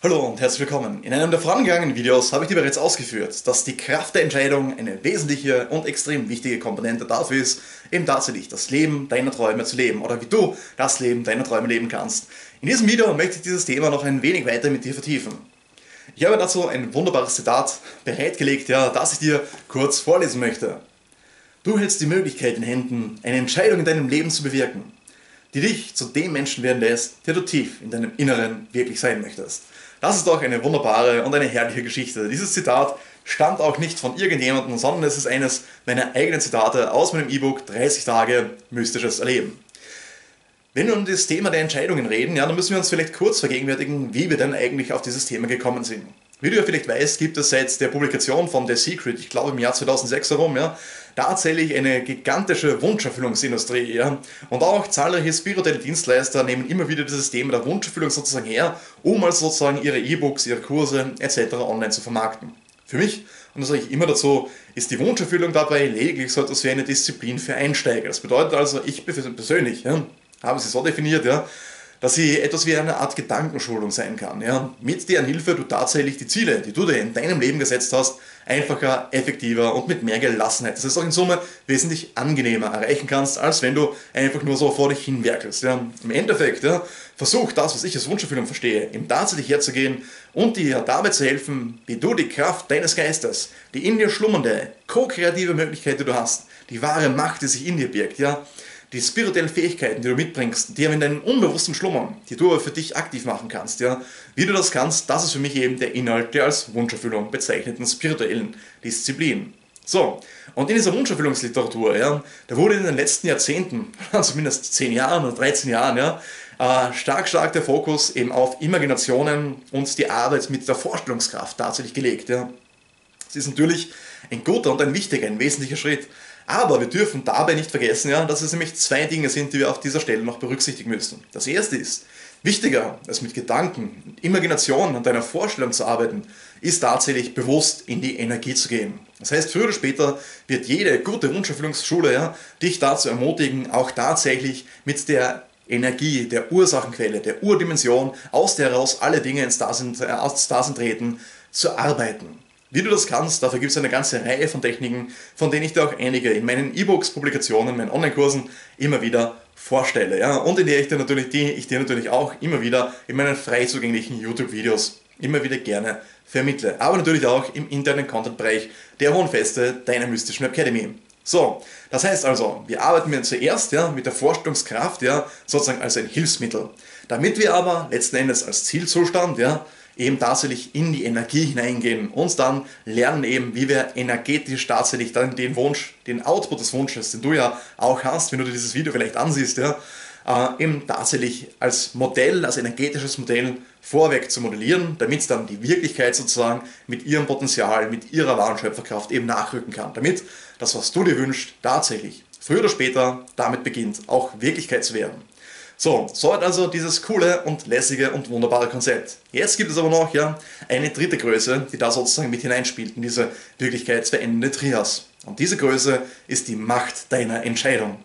Hallo und herzlich willkommen. In einem der vorangegangenen Videos habe ich dir bereits ausgeführt, dass die Kraft der Entscheidung eine wesentliche und extrem wichtige Komponente dafür ist, eben tatsächlich das Leben deiner Träume zu leben oder wie du das Leben deiner Träume leben kannst. In diesem Video möchte ich dieses Thema noch ein wenig weiter mit dir vertiefen. Ich habe dazu ein wunderbares Zitat bereitgelegt, ja, das ich dir kurz vorlesen möchte. Du hältst die Möglichkeit in Händen, eine Entscheidung in deinem Leben zu bewirken, die dich zu dem Menschen werden lässt, der du tief in deinem Inneren wirklich sein möchtest. Das ist doch eine wunderbare und eine herrliche Geschichte. Dieses Zitat stammt auch nicht von irgendjemandem, sondern es ist eines meiner eigenen Zitate aus meinem E-Book 30 Tage mystisches Erleben. Wenn wir um das Thema der Entscheidungen reden, ja, dann müssen wir uns vielleicht kurz vergegenwärtigen, wie wir denn eigentlich auf dieses Thema gekommen sind. Wie du ja vielleicht weißt, gibt es seit der Publikation von The Secret, ich glaube im Jahr 2006 herum, ja, tatsächlich eine gigantische Wunscherfüllungsindustrie. Ja. Und auch zahlreiche spirituelle Dienstleister nehmen immer wieder dieses Thema der Wunscherfüllung sozusagen her, um also sozusagen ihre E-Books, ihre Kurse etc. online zu vermarkten. Für mich, und das sage ich immer dazu, ist die Wunscherfüllung dabei lediglich so etwas wie eine Disziplin für Einsteiger. Das bedeutet also, ich persönlich ja, habe sie so definiert, ja, dass sie etwas wie eine Art Gedankenschulung sein kann, ja, mit deren Hilfe du tatsächlich die Ziele, die du dir in deinem Leben gesetzt hast, einfacher, effektiver und mit mehr Gelassenheit, das ist auch in Summe wesentlich angenehmer erreichen kannst, als wenn du einfach nur so vor dich hinwerkelst. Ja. Im Endeffekt, ja, versuch das, was ich als Wunscherfüllung verstehe, ihm tatsächlich herzugehen und dir dabei zu helfen, wie du die Kraft deines Geistes, die in dir schlummernde, ko-kreative Möglichkeit, die du hast, die wahre Macht, die sich in dir birgt, ja, die spirituellen Fähigkeiten, die du mitbringst, die in deinem unbewussten Schlummern, die du aber für dich aktiv machen kannst, ja, wie du das kannst, das ist für mich eben der Inhalt der als Wunscherfüllung bezeichneten spirituellen Disziplin. So, und in dieser Wunscherfüllungsliteratur, ja, da wurde in den letzten Jahrzehnten, zumindest 10 Jahren oder 13 Jahren, ja, äh, stark, stark der Fokus eben auf Imaginationen und die Arbeit mit der Vorstellungskraft tatsächlich gelegt. Ja. Das ist natürlich ein guter und ein wichtiger, ein wesentlicher Schritt. Aber wir dürfen dabei nicht vergessen, ja, dass es nämlich zwei Dinge sind, die wir auf dieser Stelle noch berücksichtigen müssen. Das erste ist, wichtiger als mit Gedanken, Imagination und deiner Vorstellung zu arbeiten, ist tatsächlich bewusst in die Energie zu gehen. Das heißt, früher oder später wird jede gute Wunscherfüllungsschule ja, dich dazu ermutigen, auch tatsächlich mit der Energie, der Ursachenquelle, der Urdimension, aus der heraus alle Dinge ins Dasein, äh, ins Dasein treten, zu arbeiten. Wie du das kannst, dafür gibt es eine ganze Reihe von Techniken, von denen ich dir auch einige in meinen E-Books, Publikationen, meinen Online-Kursen immer wieder vorstelle. Ja? Und in der ich dir natürlich, die ich dir natürlich auch immer wieder in meinen frei zugänglichen YouTube-Videos immer wieder gerne vermittle. Aber natürlich auch im internen Content-Bereich der Hohen Feste deiner mystischen Academy. So, das heißt also, wir arbeiten wir zuerst ja, mit der Vorstellungskraft ja, sozusagen als ein Hilfsmittel. Damit wir aber letzten Endes als Zielzustand ja, eben tatsächlich in die Energie hineingehen, uns dann lernen eben, wie wir energetisch tatsächlich dann den Wunsch, den Output des Wunsches, den du ja auch hast, wenn du dir dieses Video vielleicht ansiehst, ja, äh, eben tatsächlich als Modell, als energetisches Modell vorweg zu modellieren, damit dann die Wirklichkeit sozusagen mit ihrem Potenzial, mit ihrer wahren Schöpferkraft eben nachrücken kann, damit das, was du dir wünschst, tatsächlich früher oder später damit beginnt, auch Wirklichkeit zu werden. So, so hat also dieses coole und lässige und wunderbare Konzept. Jetzt gibt es aber noch ja, eine dritte Größe, die da sozusagen mit hineinspielt in diese wirklichkeitsverändernde Trias. Und diese Größe ist die Macht deiner Entscheidung.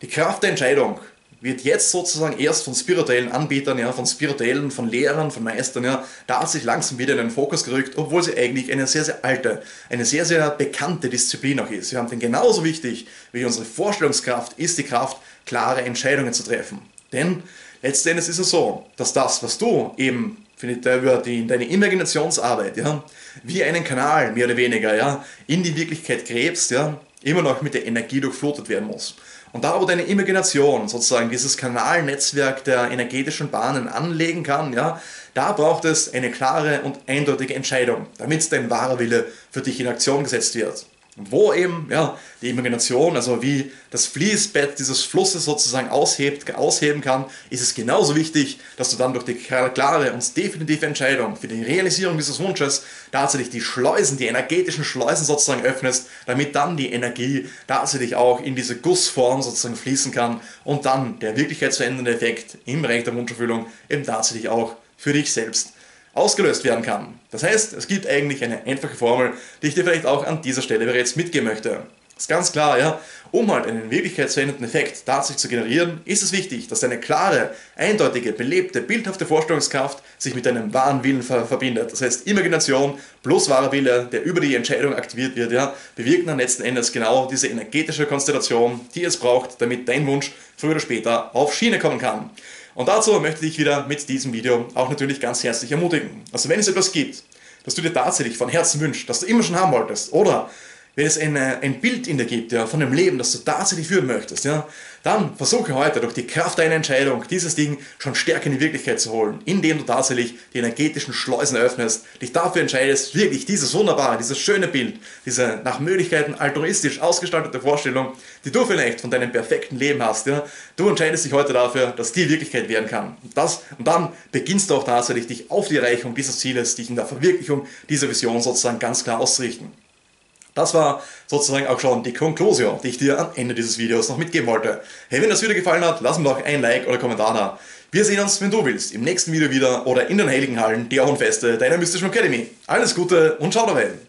Die Kraft der Entscheidung wird jetzt sozusagen erst von spirituellen Anbietern, ja, von spirituellen, von Lehrern, von Meistern, ja, da hat sich langsam wieder in den Fokus gerückt, obwohl sie eigentlich eine sehr, sehr alte, eine sehr, sehr bekannte Disziplin auch ist. Wir haben denn genauso wichtig wie unsere Vorstellungskraft ist die Kraft, klare Entscheidungen zu treffen. Denn letztendlich ist es so, dass das, was du eben über die, deine Imaginationsarbeit, ja, wie einen Kanal mehr oder weniger, ja, in die Wirklichkeit gräbst, ja, immer noch mit der Energie durchflutet werden muss. Und da, wo deine Imagination sozusagen dieses Kanalnetzwerk der energetischen Bahnen anlegen kann, ja, da braucht es eine klare und eindeutige Entscheidung, damit dein wahrer Wille für dich in Aktion gesetzt wird. Und wo eben ja, die Imagination, also wie das Fließbett dieses Flusses sozusagen aushebt, ausheben kann, ist es genauso wichtig, dass du dann durch die klare und definitive Entscheidung für die Realisierung dieses Wunsches tatsächlich die Schleusen, die energetischen Schleusen sozusagen öffnest, damit dann die Energie tatsächlich auch in diese Gussform sozusagen fließen kann und dann der wirklichkeitsverändernde Effekt im Bereich der Wunscherfüllung eben tatsächlich auch für dich selbst ausgelöst werden kann. Das heißt, es gibt eigentlich eine einfache Formel, die ich dir vielleicht auch an dieser Stelle bereits mitgeben möchte. Ist ganz klar, ja. Um halt einen in Wirklichkeit veränderten Effekt tatsächlich zu generieren, ist es wichtig, dass deine klare, eindeutige, belebte, bildhafte Vorstellungskraft sich mit deinem wahren Willen ver verbindet. Das heißt, Imagination plus wahrer Wille, der über die Entscheidung aktiviert wird, ja, bewirken dann letzten Endes genau diese energetische Konstellation, die es braucht, damit dein Wunsch früher oder später auf Schiene kommen kann. Und dazu möchte ich wieder mit diesem Video auch natürlich ganz herzlich ermutigen. Also wenn es etwas gibt, das du dir tatsächlich von Herzen wünschst, das du immer schon haben wolltest, oder wenn es eine, ein Bild in dir gibt, ja, von dem Leben, das du tatsächlich führen möchtest, ja, dann versuche heute durch die Kraft deiner Entscheidung dieses Ding schon stärker in die Wirklichkeit zu holen, indem du tatsächlich die energetischen Schleusen öffnest, dich dafür entscheidest, wirklich dieses wunderbare, dieses schöne Bild, diese nach Möglichkeiten altruistisch ausgestaltete Vorstellung, die du vielleicht von deinem perfekten Leben hast, ja, du entscheidest dich heute dafür, dass die Wirklichkeit werden kann. Und, das, und dann beginnst du auch tatsächlich, dich auf die Erreichung dieses Zieles, dich in der Verwirklichung dieser Vision sozusagen ganz klar auszurichten. Das war sozusagen auch schon die Konklusion, die ich dir am Ende dieses Videos noch mitgeben wollte. Hey, wenn das Video gefallen hat, lass mir doch ein Like oder Kommentar da. Wir sehen uns, wenn du willst, im nächsten Video wieder oder in den Heiligen Hallen der Hohen Feste deiner Mystischen Academy. Alles Gute und ciao dabei!